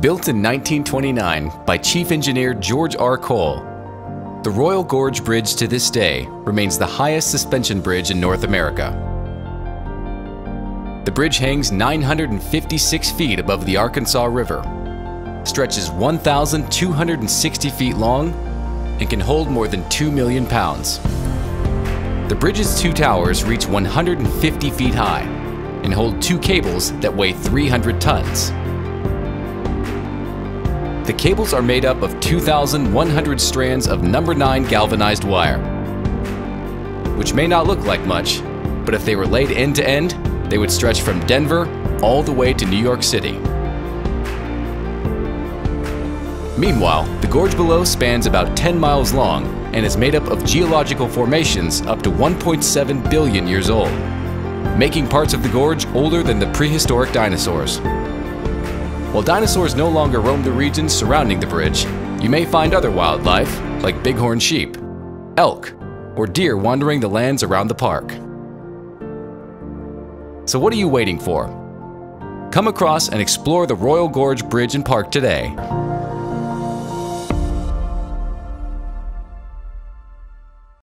Built in 1929 by Chief Engineer George R. Cole, the Royal Gorge Bridge to this day remains the highest suspension bridge in North America. The bridge hangs 956 feet above the Arkansas River, stretches 1,260 feet long, and can hold more than 2 million pounds. The bridge's two towers reach 150 feet high and hold two cables that weigh 300 tons. The cables are made up of 2,100 strands of number 9 galvanized wire, which may not look like much, but if they were laid end to end, they would stretch from Denver all the way to New York City. Meanwhile, the gorge below spans about 10 miles long and is made up of geological formations up to 1.7 billion years old, making parts of the gorge older than the prehistoric dinosaurs. While dinosaurs no longer roam the regions surrounding the bridge, you may find other wildlife, like bighorn sheep, elk, or deer wandering the lands around the park. So what are you waiting for? Come across and explore the Royal Gorge Bridge and Park today.